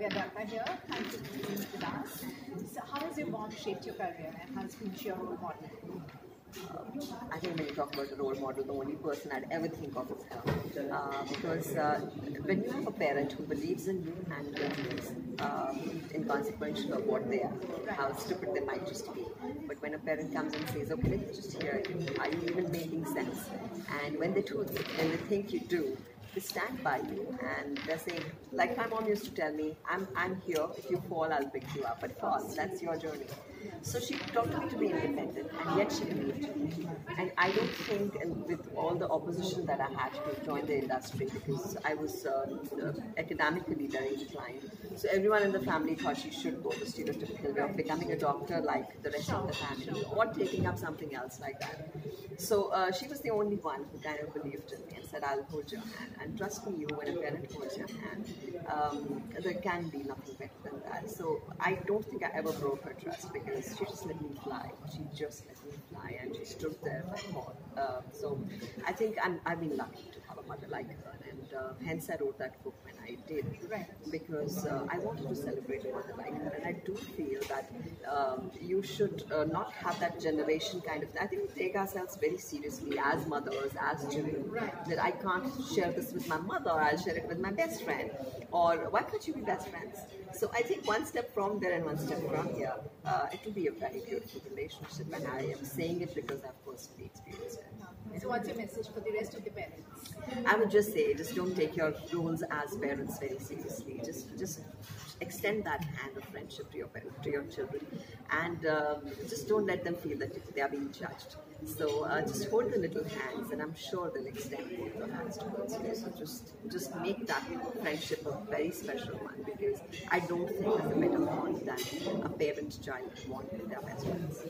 Divya Dutta here. Thank you for being with us. So, how has your mom shaped your career and has been your role model? I think when you talk about a role model, the only person I'd ever think of is her. Uh, because uh, when you have a parent who believes in you and dreams, uh, inconsequential of what they are, how stupid they might just be. But when a parent comes and says, okay, let's just hear you. Are you even making sense? And when they do, when they think you do, stand by you and they're saying, like my mom used to tell me, I'm, I'm here, if you fall, I'll pick you up. But fall, that's your journey. So she taught me to be independent and yet she believed in me. And I don't think, and with all the opposition that I had to join the industry because I was uh, uh, academically very inclined. So everyone in the family thought she should go the stereotypical way of becoming a doctor like the rest of the family or taking up something else like that. So uh, she was the only one who kind of believed in me and said, I'll hold your hand. And trust me, you, when a parent holds your hand, um, there can be nothing better than that. So I don't think I ever broke her trust because she just let me fly. She just let me fly and she stood there for uh, So I think I'm, I've been lucky to like her. And uh, hence I wrote that book when I did. Right. Because uh, I wanted to celebrate a mother like her. And I do feel that um, you should uh, not have that generation kind of. Thing. I think we take ourselves very seriously as mothers, as children. Right. That I can't share this with my mother, I'll share it with my best friend. Or why can't you be best friends? So I think one step from there and one step from here, uh, it will be a very beautiful relationship. And I am saying it because I've personally experienced it. So, what's your message for the rest of the parents? I would just say, just don't take your roles as parents very seriously. Just, just extend that hand of friendship to your to your children, and um, just don't let them feel that they are being judged. So uh, just hold the little hands, and I'm sure they'll extend both your hands towards you. So just, just make that friendship a very special one because I don't think there's a better bond than a parent-child bond with their best friends.